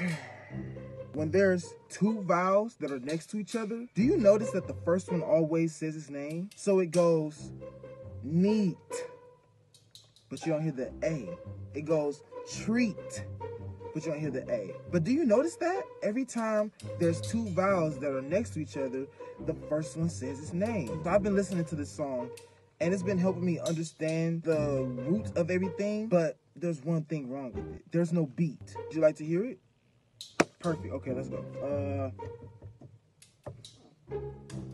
When there's two vowels that are next to each other, do you notice that the first one always says its name? So it goes neat, but you don't hear the A. It goes treat, but you don't hear the A. But do you notice that? Every time there's two vowels that are next to each other, the first one says its name. So I've been listening to this song and it's been helping me understand the root of everything, but there's one thing wrong with it. There's no beat. Would you like to hear it? Perfect. Okay, let's go. Uh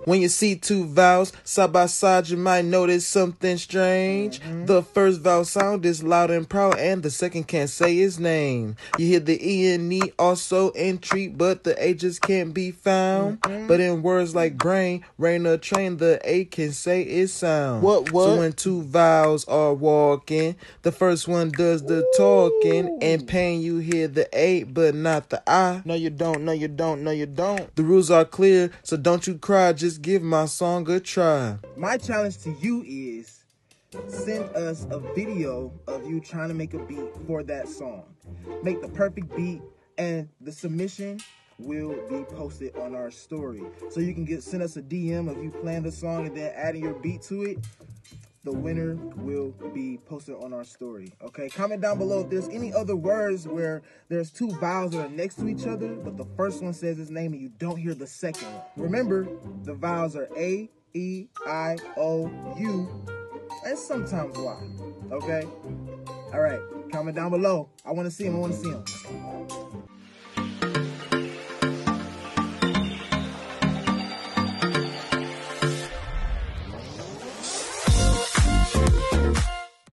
when you see two vowels side by side, you might notice something strange. Mm-hmm. The first vowel sound is loud and proud, and the second can't say his name. You hear the E and E also in treat, but the A just can't be found. Mm-hmm. But in words like brain, rain, or train, the A can say its sound. What, what? So when two vowels are walking, the first one does the Ooh. talking. And pain, you hear the A, but not the I. No, you don't. No, you don't. No, you don't. The rules are clear, so don't you cry. Just give my song a try. My challenge to you is send us a video of you trying to make a beat for that song. Make the perfect beat and the submission will be posted on our story. So you can get send us a DM of you playing the song and then adding your beat to it the winner will be posted on our story. Okay, comment down below if there's any other words where there's two vowels that are next to each other, but the first one says its name and you don't hear the second one. Remember, the vowels are A, E, I, O, U, and sometimes Y. Okay? All right, comment down below. I want to see them. I want to see them.